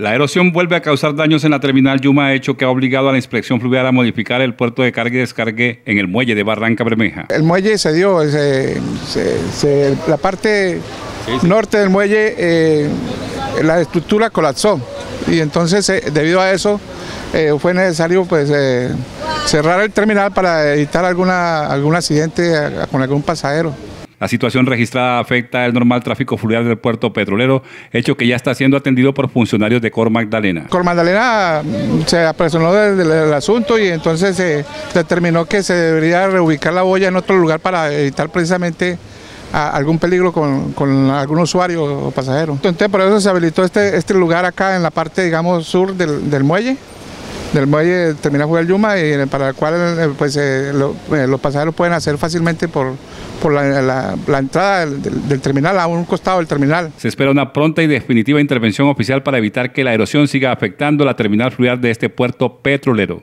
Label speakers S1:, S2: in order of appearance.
S1: La erosión vuelve a causar daños en la terminal Yuma, hecho que ha obligado a la inspección fluvial a modificar el puerto de carga y descargue en el muelle de Barranca Bermeja.
S2: El muelle se dio, la parte norte del muelle, eh, la estructura colapsó y entonces eh, debido a eso eh, fue necesario pues cerrar el terminal para evitar alguna, algún accidente con algún pasajero.
S1: La situación registrada afecta el normal tráfico fluvial del puerto petrolero, hecho que ya está siendo atendido por funcionarios de Cor Magdalena.
S2: Cor Magdalena mm, se apresionó del, asunto y entonces se determinó que se debería reubicar la boya en otro lugar para evitar precisamente algún peligro con, algún usuario o pasajero. Entonces por eso se habilitó este, este lugar acá en la parte digamos sur del, muelle del muelle terminal Jugal Yuma y para el cual eh, pues, eh, eh, los pasajeros pueden hacer fácilmente por, por la, entrada del, terminal, a un costado del terminal.
S1: Se espera una pronta y definitiva intervención oficial para evitar que la erosión siga afectando la terminal fluvial de este puerto petrolero.